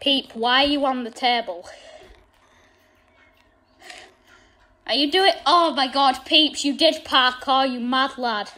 Peep, why are you on the table? Are you doing? Oh my god, Peeps, you did parkour, you mad lad.